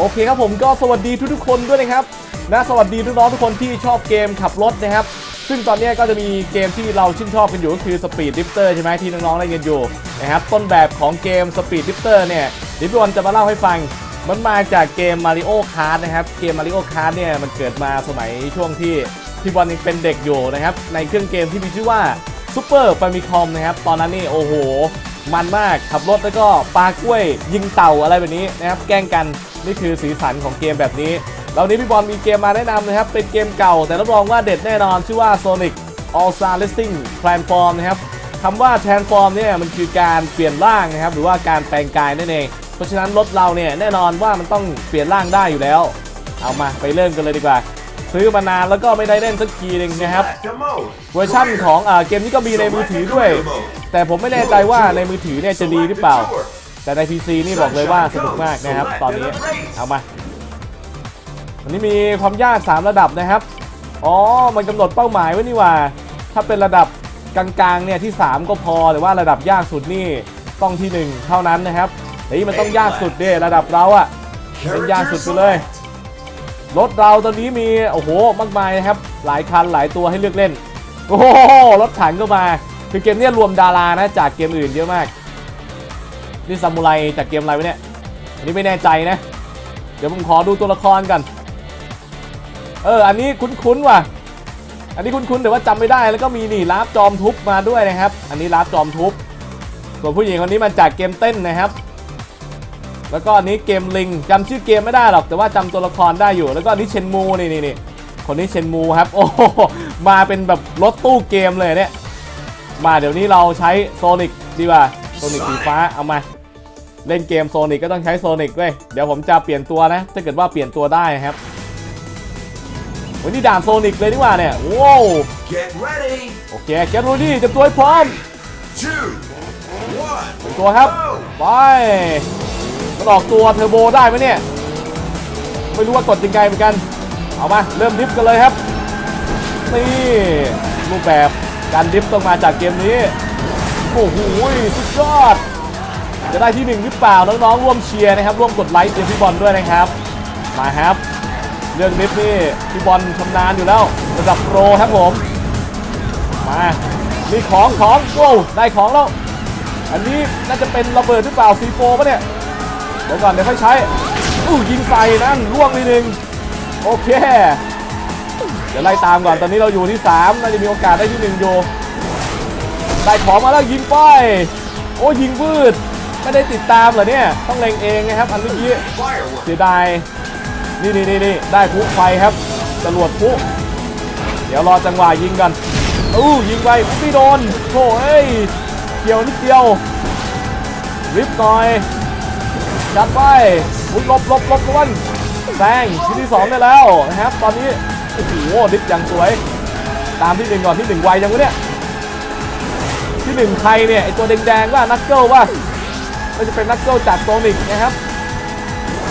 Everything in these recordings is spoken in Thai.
โอเคครับผมก็สวัสดีทุกๆคนด้วยนะครับนะสวัสดีน้องๆทุกคนที่ชอบเกมขับรถนะครับ ซึ่งตอนนี้ก็จะมีเกมที่เราชื่นชอบกันอยู่ก็คือ Speed Drifter ใช่ไหมที่น้องๆเล่นกันอยู่นะครับต้นแบบของเกม Speed Drifter เนี่ยเดิพี่บอลจะมาเล่าให้ฟัง มันมาจากเกม Mario Kart นะครับเกม Mario Kart เนี่ยมันเกิดมาสมัยช่วงที่พี่บอลยังเป็นเด็กอยู่นะครับในเครื่องเกมที่มีชื่อว่า Super Famicom นะครับตอนนั้นนี่โอ้โห มันมากขับรถแล้วก็ปลากล้วยยิงเต่าอะไรแบบนี้นะครับแกล้งกัน นี่คือสีสันของเกมแบบนี้แล้วนี้พี่บอลมีเกมมาแนะนำนะครับ เป็นเกมเก่า แต่รับรองว่าเด็ดแน่นอนชื่อว่า Sonic All Star Racing Transform นะครับคำว่า Transform เนี่ยมันคือการเปลี่ยนร่างนะครับ หรือว่าการแปลงกายนั่นเอง เพราะฉะนั้นรถเราเนี่ยแน่นอนว่ามันต้องเปลี่ยนร่างได้อยู่แล้ว เอามาไปเริ่มกันเลยดีกว่า ซื้อมานานแล้วก็ไม่ได้เล่นสักทีหนึงนะครับ เวอร์ชั่นของอเกมนี้ก็มีในมือถือด้วย แต่ผมไม่แน่ใจว่าในมือถือเนี่ยจะดีหรือเปล่า แต่ใน PC นี่บอกเลยว่าสนุกมากนะครับ ตอนนี้เอามาอันนี้มีความยาก 3 ระดับนะครับ อ๋อ มันกำหนดเป้าหมายไว้นี่หว่า ถ้าเป็นระดับกลางๆเนี่ยที่ 3 ก็พอแต่ว่าระดับยากสุดนี่ต้องที่ 1 เท่านั้นนะครับเฮ้ยมันต้องยากสุดเด้ระดับเราอะเป็นยากสุดไปเลยรถเราตอนนี้มีโอ้โหมากมายนะครับ หลายคันหลายตัวให้เลือกเล่น โอ้โหรถถังก็มา คือเกมเนี้ยรวมดารานะจากเกมอื่นเยอะมาก นี่ซามูไรจากเกมอะไรวะเนี่ยอันนี้ไม่แน่ใจนะ เดี๋ยวผมขอดูตัวละครกัน เออ อันนี้คุ้นๆว่ะ อันนี้คุ้นๆแต่ว่าจำไม่ได้ แล้วก็มีนี่ลาบจอมทุบมาด้วยนะครับ อันนี้ลาบจอมทุบ ส่วนผู้หญิงคนนี้มาจากเกมเต้นนะครับ แล้วก็อันนี้เกมลิงจำชื่อเกมไม่ได้หรอก แต่ว่าจำตัวละครได้อยู่ แล้วก็อันนี้ Shenmue นี่นี่นี่คนนี้ Shenmue ครับ โอ้มาเป็นแบบรถตู้เกมเลยเนี่ย มาเดี๋ยวนี้เราใช้โซนิกดีกว่าโซนิกสีฟ้า เอามา เล่นเกมโซนิกก็ต้องใช้โซนิกด้วยเดี๋ยวผมจะเปลี่ยนตัวนะ ถ้าเกิดว่าเปลี่ยนตัวได้นะครับวันนี้ด่านโซนิกเลยดีกว่าเนี่ยว้าว Get ready. โอเค get ready เตรียมตัวให้พร้อม Two. One. เตรียมตัวครับ ไปมันออกตัวเทอร์โบได้ไหมเนี่ย ไม่รู้ว่ากดยังไงเหมือนกัน เอามา เริ่มดริฟต์กันเลยครับ นี่รูปแบบการดริฟต์ต้องมาจากเกมนี้ โอ้โหสุดยอด จะได้ที่หนึ่งหรือเปล่า น้องๆร่วมเชียร์นะครับ ร่วมกดไลค์เชียร์พี่บอลด้วยนะครับ มาครับ เรื่องดริฟต์นี่พี่บอลชำนาญอยู่แล้ว ระดับโปรครับผม มามีของของโอ้ได้ของแล้ว อันนี้น่าจะเป็นระเบิดหรือเปล่าซีโฟปะเนี่ยเดี๋ยวก่อนเดี๋ยวค่อยใช้อู้ยิงใส่นั่นล่วงนิดนึงโอเค เดี๋ยวไล่ตามก่อนตอนนี้เราอยู่ที่ 3 น่าจะมีโอกาสได้ที่1อยู่ได้ของมาแล้วยิงไป โอ้ยิงวืด ไม่ได้ติดตามเหรอเนี่ย ต้องเล็งเองนะครับ อันเมื่อกี้เสียดาย นี่นี่นี่นี่ได้พลุไฟครับจรวดพลุเดี๋ยวรอจังหวะยิงกันอู้ยิงไปไม่โดนโถ่เอ้ยเกี่ยวนิดเดียว ริบหน่อยจัดไปอุ้ยลบลบลบกคนแซงชิ้นที่สองได้แล้วนะครับ ตอนนี้ โอ้โหดิฟอย่างสวย ตามที่หนึ่งก่อนที่หนึ่งไวจังวะเนี่ย ที่หนึ่งใครเนี่ย ไอตัวแดงๆว่านักเกิลว่า ก็จะเป็นนักเกิลจากโซนิกนะครับ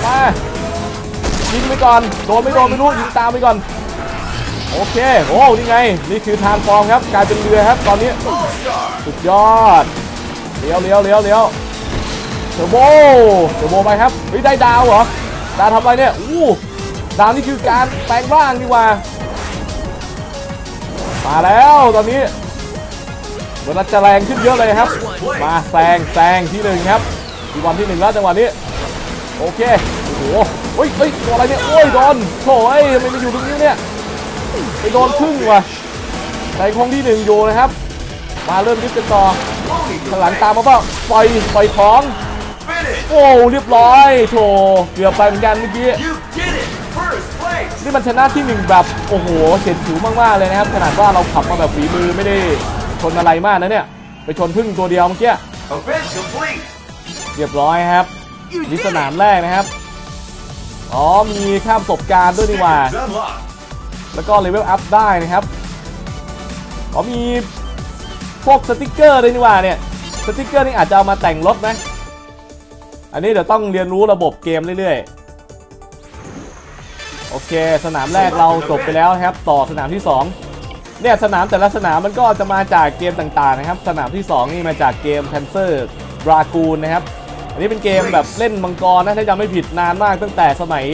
มายิงไปก่อนโดนไม่โดนไม่รู้ยิงตามไปก่อน โอเคโอ้นี่ไง นี่คือทางฟองครับกลายเป็นเรือครับตอนนี้สุดยอดเลี้ยวเลี้ยวเลี้ยวเลี้ยวเทอร์โบเทอร์โบไปครับเฮ้ยได้ดาวเหรอดาวทำอะไรเนี่ยอู้ดาวนี่คือการแปลงร่างดีกว่ามาแล้วตอนนี้เหมือนจะแรงขึ้นเยอะเลยครับ มาแซงแซงที่หนึ่งครับ ทีบอลที่หนึ่งแล้วจังหวะนี้ โอเค โอ้โหเฮ้ยเฮ้ยตัวอะไรเนี่ย โอ้ยโดนโถ่เอ้ยทำไมมาอยู่ตรงนี้เนี่ย ไปโดนพึ่งว่ะใส่คงที่หนึ่งอยู่นะครับ มาเริ่มยึดกันต่อข้างหลังตามมาเปล่าปล่อยปล่อยของ โอ้เรียบร้อยโถเกือบไปเหมือนกันเมื่อกี้ นี่มันชนะที่หนึ่งแบบ โอ้โหเฉียดฉิวมากๆเลยนะครับ ขนาดว่าเราขับมาแบบฝีมือไม่ได้ชนอะไรมากนะเนี่ย ไปชนพึ่งตัวเดียวเมื่อกี้ เรียบร้อยครับนี่สนามแรกนะครับ อ๋อ มีค่าประสบการณ์ด้วยนี่หว่า Stickers unlocked. แล้วก็ level up ได้นะครับ อ๋อ มีพวกสติกเกอร์ด้วยนี่หว่าเนี่ย สติกเกอร์นี่อาจจะเอามาแต่งรถนะ อันนี้เดี๋ยวต้องเรียนรู้ระบบเกมเรื่อยๆ โอเค สนามแรกเราจบไปแล้วนะครับ ต่อสนามที่ 2 เนี่ยสนามแต่ละสนามมันก็จะมาจากเกมต่างๆนะครับ สนามที่ 2 นี่มาจากเกม Panzer Dragoon นะครับอ นนี้เป็นเกมแบบเล่นมังกรนะถ้าจำไม่ผิดนานมากตั้งแต่สมัย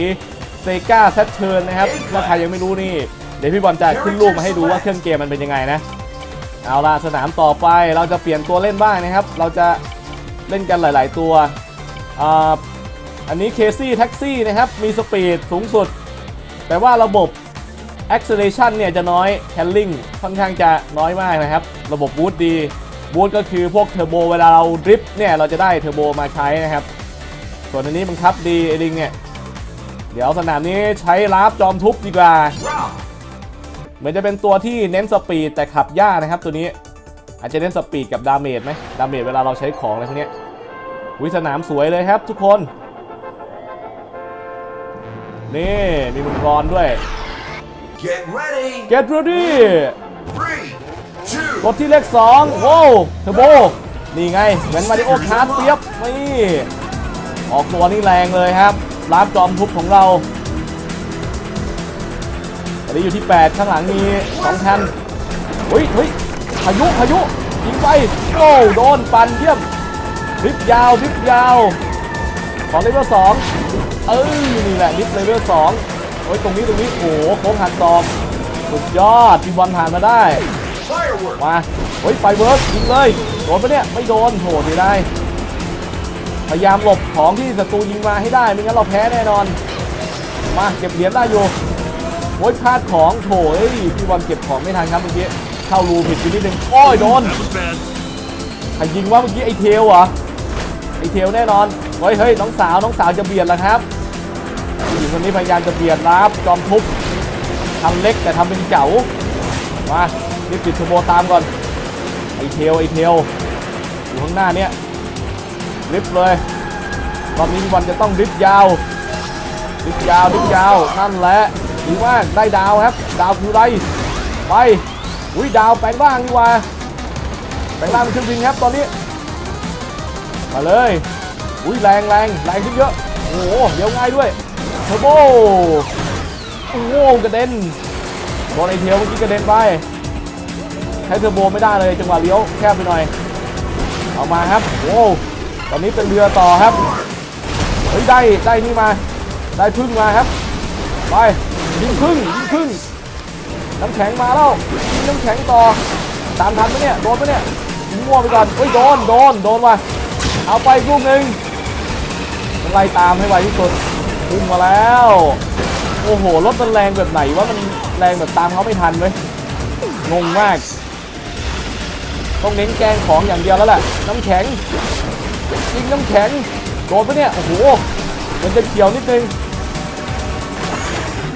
เซกาแซทเทิร์นนะครับถ้าใครยังไม่รู้นี่ เดี๋ยวพี่บอลจะขึ้นรูปมาให้ดูว่าเครื่องเกมมันเป็นยังไงนะ เอาล่ะสนามต่อไปเราจะเปลี่ยนตัวเล่นบ้างนะครับ เราจะเล่นกันหลาย ๆ ตัวอ,อันนี้ Crazy Taxi นะครับ มี speed สูงสุด แต่ว่าระบบ acceleration เนี่ยจะน้อย handling ค่อนข้างจะน้อยมากนะครับ ระบบ boost ดี boost ก็คือพวกเทอร์โบเวลาเราดริฟต์เนี่ยเราจะได้เทอร์โบมาใช้นะครับ ส่วนอันนี้บังคับดีไอ้ลิงเนี่ยเดี๋ยวสนามนี้ใช้ราล์ฟจอมทุบดีกว่า Round. เหมือนจะเป็นตัวที่เน้น speed แต่ขับยากนะครับ ตัวนี้อาจจะเน้น speed กับ damage ไหม damage เวลาเราใช้ของอะไรพวกเนี้ยวิสนามสวยเลยครับทุกคน นี่มีมังกรด้วย Get ready. Get ready Three, two, กดที่เลข2โว้วเทอร์โบนี่ไง เหมือน Mario Kart เปี๊ยบนี่ออกตัวนี่แรงเลยครับราล์ฟจอมทุบของเราตอนนี้อยู่ที่ 8 ข้างหลังมี2คันเฮ้ยเฮ้ยพายุพายุยิงไปโอ้โดนปันเยี่ยมริบยาวริบยาวของเลเวล2เอ้ยนี่แหละริบเลเวล2โอ้ยตรงนี้ตรงนี้โอ้โหโค้งหักศอกสุดยอดพี่บอลผ่านมาได้ มา เฮ้ยไฟเวิร์กยิงเลย โดนปะเนี่ย ไม่โดนโหดีได้ พยายามหลบของที่ศัตรูยิงมาให้ได้ ไม่งั้นเราแพ้แน่นอน มาเก็บเหรียญได้อยู่โอ้ยพลาดของโถเอ้ยพี่บอลเก็บของไม่ทันครับเมื่อกี้ เข้ารูผิดไปนิดนึง โอ้ยโดน That was bad. ใครยิงว่าเมื่อกี้ไอ้เทลเหรอ ไอ้เทลแน่นอน เฮ้ยเฮ้ยน้องสาวน้องสาวจะเบียดแล้วครับผู้หญิงคนนี้พยายามจะเบียดราล์ฟจอมทุบทำเล็กแต่ทำเป็นเก๋า มา รีบติดเทอร์โบตามก่อน ไอ้เทลไอ้เทลอยู่ข้างหน้าเนี่ยดริฟต์เลยรอบนี้พี่บอลจะต้องดริฟต์ยาวดริฟต์ยาวดริฟต์ยาวนั่นแหละดีมากได้ดาวครับ ดาวคือไรไปอุ้ยดาวแปลงร่างดีกว่าแปลงร่างเป็นเครื่องบินครับตอนนี้มาเลยอุ้ยแรงแรงแรงขึ้นเยอะโอ้โหเดี๋ยวง่ายด้วยเทอร์โบโอ้โหกระเด็นโดนไอ้เทลเมื่อกี้กระเด็นไป ใช้เทอร์โบไม่ได้เลยจังหวะเลี้ยวแคบไปหน่อย เอามาครับโอ้ตอนนี้เป็นเรือต่อครับเฮ้ยได้ได้นี่มาได้พึ่งมาครับไปยิงพึ่งยิงพึ่งน้ำแข็งมาแล้วยิงน้ำแข็งต่อตามทันไหมเนี่ยโดนไหมเนี่ยมั่วไปก่อนเฮ้ยโดนโดนโดนว่ะเอาไปลูกหนึ่งไล่ตามให้ไวที่สุดพุ่งมาแล้วโอ้โหรถมันแรงแบบไหนว่ามันแรงแบบตามเขาไม่ทันเว้ยงงมาก ต้องเน้นแย่งของอย่างเดียวแล้วแหละน้ำแข็งยิงน้ำแข็งโดนปะเนี่ยโอ้โหมันจะเขียวนิดนึง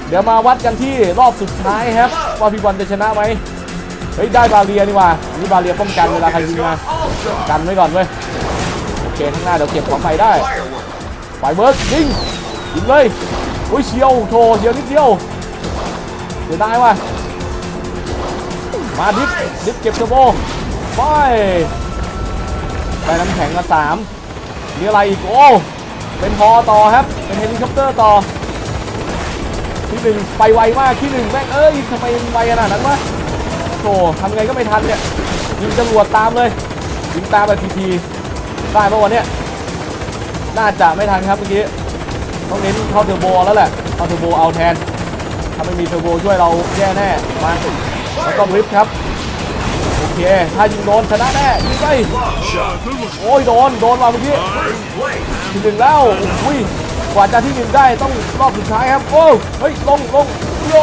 เดี๋ยวมาวัดกันที่รอบสุดท้ายครับว่าพี่บอลจะชนะไหมเฮ้ยได้ barrier นี่หว่านี่ barrier ป้องกันเวลาใครยิงมากันไว้ก่อนเว้ยโอเคข้างหน้าเดี๋ยวเก็บของไปได้ firework ยิงยิงเลยอุ้ยเชียวโถเชียวนิดเดียวเสียดายว่ะมา drift drift เก็บเทอร์โบ ไปได้น้ำแข็งมาสามมีอะไรอีก โอ้ เป็นพอต่อครับ เป็นเฮลิคอปเตอร์ต่อ ที่หนึ่งไปไวมากที่หนึ่งแม่งเอ้ยทำไมไวขนาดนั้นวะโถทำไงก็ไม่ทันเนี่ย ยิงจรวดตามเลย ยิงตามแบบทีๆได้ปะวันเนี้ยน่าจะไม่ทันครับเมื่อกี้ ต้องเน้นเข้าเทอร์โบแล้วแหละเข้าเทอร์โบเอาแทน ถ้าไม่มีเทอร์โบช่วยเราแย่แน่ มาแล้วก็ริฟครับ เค ถ้ายิงโดนชนะแน่ยิงไปโอ้ยโดน โดนมาเมื่อกี้ที่หนึ่งแล้วอุ้ยกว่าจะที่หนึ่งได้ต้องรอบสุดท้ายครับ โอ้เฮ้ยลงลงโย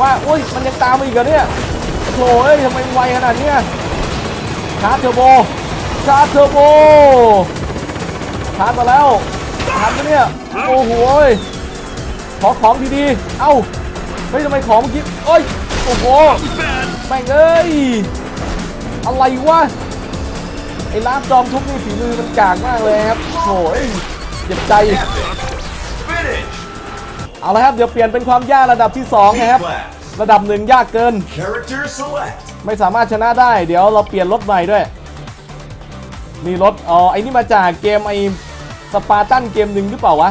มาอุ้ยมันยังตามมาอีกเหรอเนี่ยโถ่เอ้ยทำไมไวขนาดนี้ชาร์จเทอร์โบชาร์จเทอร์โบชาร์จมาแล้วทันปะเนี่ยโอ้โหขอของดีๆเอ้าเฮ้ยทำไมของเมื่อกี้เอ้ยโอ้โหแม่งเอ้ย อะไรวะไอ้ร้านจอมทุบนี่ฝีมือมันกากมากเลยครับโถ่เอ้ยเจ็บใจ Epic. Finish. เอาละครับเดี๋ยวเปลี่ยนเป็นความยากระดับที่2นะครับ Class. ระดับหนึ่งยากเกิน Character select. ไม่สามารถชนะได้ เดี๋ยวเราเปลี่ยนรถใหม่ด้วยมีรถอ๋อไอ้นี่มาจากเกมไอ้สปาร์ตันเกมหนึ่งหรือเปล่าวะ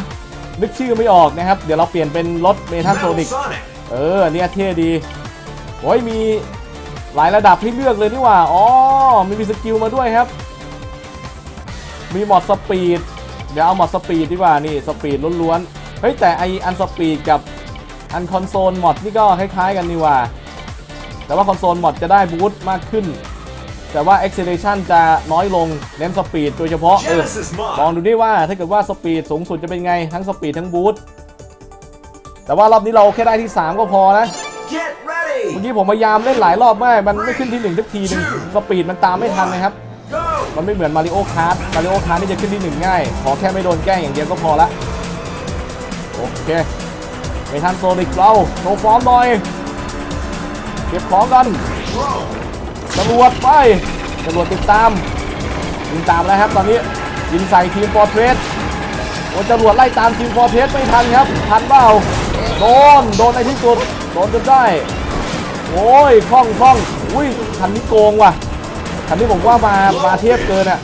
นึกชื่อไม่ออกนะครับ เดี๋ยวเราเปลี่ยนเป็นรถเมทัลโซ Metal นิก Sonic. เอออันเนี้ยเท่ดีโอ้ยมี หลายระดับให้เลือกเลยนี่หว่า อ๋อ มีมีสกิลมาด้วยครับ มี mod speed เดี๋ยวเอา mod speed ดีกว่า นี่ speed ล้วนๆ เฮ้ยแต่ไออัน speed กับอัน console mod นี่ก็คล้ายๆกันนี่ว่า แต่ว่า console mod จะได้ boost มากขึ้น แต่ว่า acceleration จะน้อยลง เน้น speed โดยเฉพาะ เออ Genesis ลอง mod. ดูดิว่าถ้าเกิดว่า speed สูงสุดจะเป็นไง ทั้ง speed ทั้ง boost แต่ว่ารอบนี้เราแค่ได้ที่ 3 ก็พอนะ Get ready. เมื่อกี้ผมพยายามเล่นหลายรอบมาก มันไม่ขึ้นที่หนึ่งทุกทีหนึงspeed มันตามไม่ทันนะครับ มันไม่เหมือนมาริโอคาร์ t มาริโอคาร์ t นี่จะขึ้นที่หนึ่งง่าย ขอแค่ไม่โดนแกล้งอย่างเดียวก็พอละ โอเคไปทัน Sonic เราโชว์ฟอร์มหน่อย เก็บของกันตำรวจไปตำรวจติดตามยิงตามแล้วครับ ตอนนี้ยิงใส่ Team Fortress โอ้ตำรวจไล่ตาม Team Fortress ไม่ทันครับ ทันเปล่าโดน โดนในที่สุด โดนจนได้ โอ้ยคล่องคล่องอุ้ยคันนี้โกงว่ะคันนี้ผมว่ามามาเทียบเกินอะ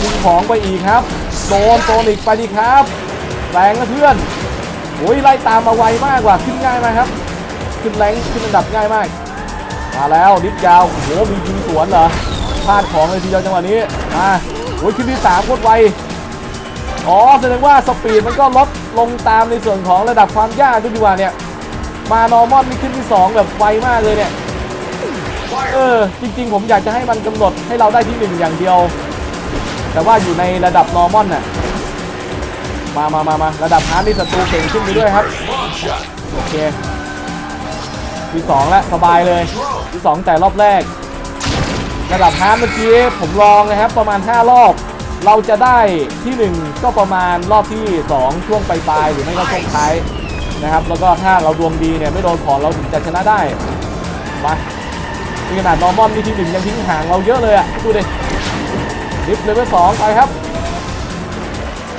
ยิงของไปอีกครับโดนโซนิกไปดีครับ แรงนะเพื่อนโอ้ยไล่ตามมาไวมากว่ะขึ้นง่ายมากครับ ขึ้นแรงขึ้นอันดับง่ายมาก มาแล้วดิฟยาวโอ้โหมียิงสวนเหรอพลาดของเลยทีเดียวจังหวะนี้มาโอ้ยขึ้นที่สามโคตรไวอ๋อแสดงว่า speed มันก็ลดลงตามในส่วนของระดับความยากด้วยดีกว่าเนี่ย มา normal นี่ขึ้นที่2แบบไวมากเลยเนี่ย เออ จริง ๆ ผมอยากจะให้มันกำหนดให้เราได้ที่1อย่างเดียว แต่ว่าอยู่ในระดับ normal น่ะ มามามามาระดับ hard นี่ศัตรูเก่งขึ้นไปด้วยครับ โอเคที่สองแล้วสบายเลยที่สองแต่รอบแรก ระดับ hard เมื่อกี้ผมลองนะครับประมาณ 5 รอบ เราจะได้ที่ 1 ก็ประมาณรอบที่ 2 ช่วงปลายๆหรือไม่ก็ช่วงท้าย นะครับ แล้วก็ถ้าเราดวงดีเนี่ยไม่โดนของเราถึงจะชนะได้มานี่ขนาด normal นี่ที่หนึ่งยังทิ้งห่างเราเยอะเลยอะดูดิ drift level สองไปครับ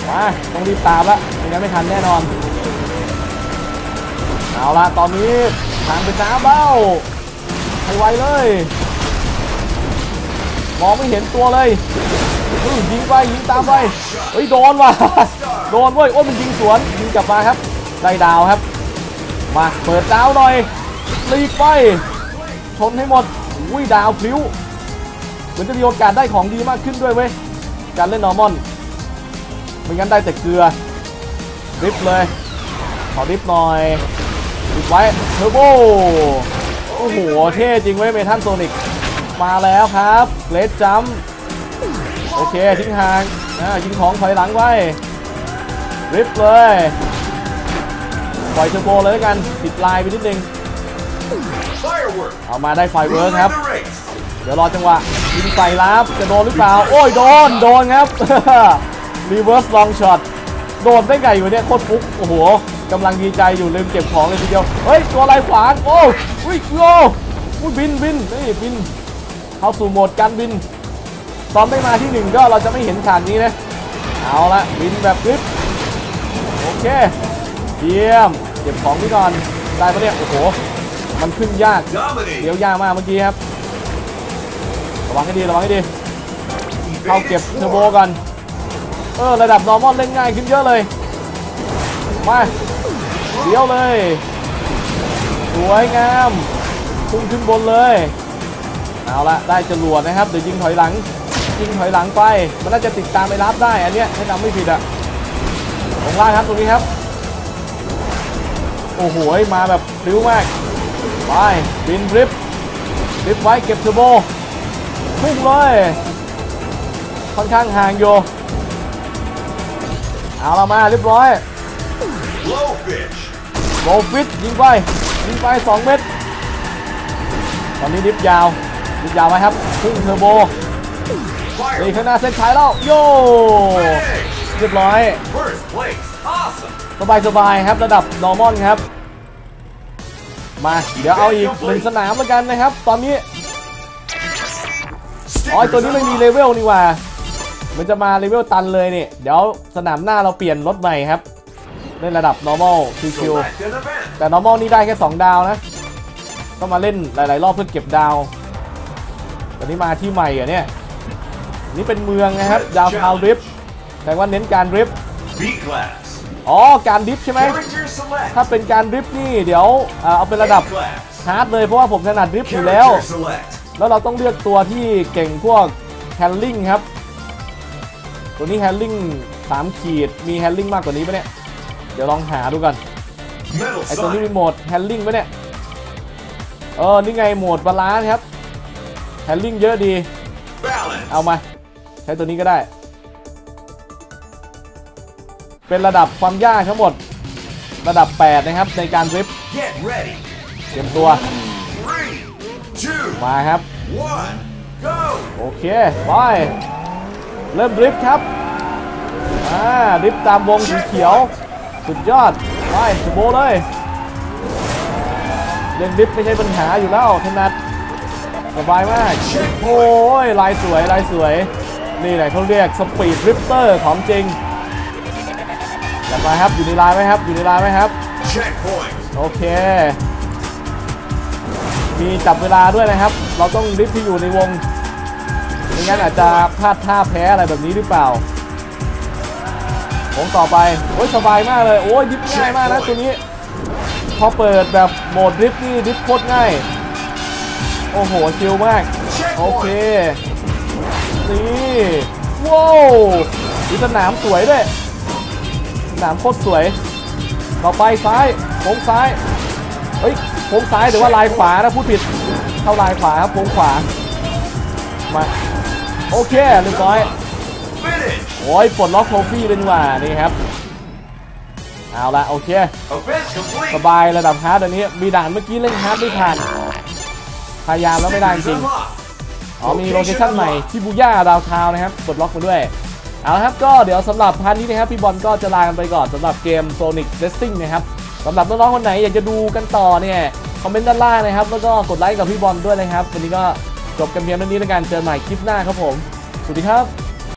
มาต้องรีบตามละไม่งั้นไม่ทันแน่นอนเอาละตอนนี้ทางเป็นน้ำเบ้าให้ไวเลยมองไม่เห็นตัวเลยอื้อยิงไปยิงตามไปเฮ้ยโดนว่ะโดนเว้ยโอ้มันยิงสวนยิงกลับมาครับ ได้ดาวครับ มาเปิดดาวหน่อยรีบไปชนให้หมดอุ้ยดาวพลิ้วเหมือนจะมีโอกาสได้ของดีมากขึ้นด้วยเว้ยการเล่นนอร์มอนไม่งั้นได้แต่เกลือริบเลยขอริบหน่อยริบไว้เทอร์โบโอ้โหเท่จริงเว้ยเมทัลโซนิกมาแล้วครับเลดจัมโอเคทิ้งห่างนะยิงของถอยหลังไว้ริบเลย ปล่อยเทอร์โบเลยแล้วกันติดลายไปนิดนึง Firework. เอามาได้ไฟเวิร์ Ruler คครับ in the race. เดี๋ยวรอจังหวะยิงใส่ลับจะโดนหรือเปล่า โอ้ยโดนโดนครับreverse long shot โดนได้ไงอยู่เนี่ยโคตรฟุกโอ้โหกำลังดีใจอยู่ลืมเก็บของเลยทีเดียวเฮ้ยตัวอะไรขวางโอ้ยอุ้ยโอ้อุ้ยบินบินนี่บินเข้าสู่โหมดการบินตอนไม่มาที่หนึ่งก็เราจะไม่เห็นฉากนี้นะเอาละบินแบบ grip โอเค เยี่ยม เก็บของนี่ก่อน ได้ปะเนี่ย โอ้โห มันขึ้นยาก Dominate. เลี้ยวยากมากเมื่อกี้ครับ ระวังให้ดี ระวังให้ดี เข้าเก็บเทอร์โบก่อนเออ ระดับ normal เล่นง่ายขึ้นเยอะเลย มาเลี้ยวเลย สวยงามพุ่งขึ้นบนเลย เอาละได้จรวดนะครับ เดี๋ยวยิงถอยหลัง ยิงถอยหลังไป มันน่าจะติดตามไปรับได้ อันเนี้ยถ้าจำไม่ผิดอะลงล่างครับตรงนี้ครับ โอ้โหมาแบบพลิ้วมาก ไป บิน drift drift ไว้เก็บเทอร์โบพุ่งเลยค่อนข้างห่างอยู่เอาละมาเรียบร้อย Blowfish. โบฟิตยิงไปยิงไป 2 เม็ดตอนนี้ drift ยาว drift ยาวไหมครับพุ่งเทอร์โบนี่ Fire. ข้างหน้าเส้นชัยแล้ว โย Finish. เรียบร้อย First place. Awesome. สบายสบายๆครับระดับ normal ครับ มาเดี๋ยวเอาอีกหนึ่งสนามแล้วกันนะครับ ตอนนี้อ๋อไอ้ตัวนี้ไม่มีเลเวลนี่หว่า มันจะมาเลเวลตันเลยนี่เดี๋ยวสนามหน้าเราเปลี่ยนรถใหม่ครับเล่นระดับ normal ชิล Select an event. ๆแต่ normal นี่ได้แค่ 2 ดาวนะ ต้องมาเล่นหลาย ๆ รอบเพื่อเก็บดาว ตอนนี้มาที่ใหม่เหรอะเนี่ย นี่เป็นเมืองนะครับ ดาวพาว drift แต่ว่าเน้นการ drift B class. อ๋อ การ drift ใช่ไหม Character select. ถ้าเป็นการ drift นี่เดี๋ยวเอ่อเอาเป็นระดับ A class. hard เลยเพราะว่าผมถนัด drift อยู่แล้ว Character select. แล้วเราต้องเลือกตัวที่เก่งพวก handling ครับ ตัวนี้ handling 3ขีด มี handling มากกว่านี้ปะเนี่ย เดี๋ยวลองหาดูก่อน Metal ไอตัวนี้ sight. มี mod handling ปะเนี่ย เออ นี่ไง mod balance ครับ handling เยอะดี Balance. เอามา ใช้ตัวนี้ก็ได้ เป็นระดับความยากทั้งหมด ระดับ 8 นะครับ ในการ drift Get ready. เตรียมตัว Three, two, มาครับ one, go. โอเคไปเริ่ม drift ครับอ่า drift ตามวงสีเขียว สุดยอดไปเทอร์โบเลยเล่น drift ไม่ใช่ปัญหาอยู่แล้วถนัดสบายมาก โอ้ยไลน์สวยไลน์สวย นี่แหละเขาเรียก speed drifter ของจริง จัดมาครับอยู่ในไลน์ไหมครับอยู่ในไลน์ไหมครับ Checkpoint. โอเค มีจับเวลาด้วยนะครับ เราต้อง drift ที่อยู่ในวงไม่งั้นอาจจะพลาดท่าแพ้อะไรแบบนี้หรือเปล่าวงต่อไปโอ้ยสบายมากเลยโอ้ยดิฟง่ายมากนะตัวนี้ พอเปิดแบบโหมดดริฟต์นี่ดริฟต์โคตรง่าย โอ้โหชิลมาก โอเคนี่ว้าวมีสนามสวยด้วยส นามโคตรสวย ต่อไปซ้ายโค้งซ้าย เฮ้ยโค้งซ้ายหรือว่าลายขวานะพูดผิด เข้าลายขวาครับโค้งขวา มา โอเคเรียบร้อยโอ้ยปลดล็อก trophy เลยดีกว่านี่ครับ เอาละโอเค สบายระดับ hard อันนี้ มีด่านเมื่อกี้เล่น hard ไม่ผ่าน พยายามแล้วไม่ได้จริง อ๋อมี location ใหม่ที่บูย่าดาวทาวนะครับปลดล็อกมาด้วย เอาละครับก็เดี๋ยวสำหรับ part นี้นะครับพี่บอลก็จะลากันไปก่อนสำหรับเกม Sonic Racing นะครับสำหรับน้องๆคนไหนอยากจะดูกันต่อเนี่ยคอมเมนต์ด้านล่างนะครับ แล้วก็กดไลค์กับพี่บอลด้วยนะครับ วันนี้ก็จบกันเพียงเท่านี้แล้วกันเจอใหม่คลิปหน้าครับผม สวัสดีครับ